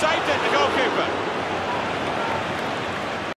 saved it, the goalkeeper.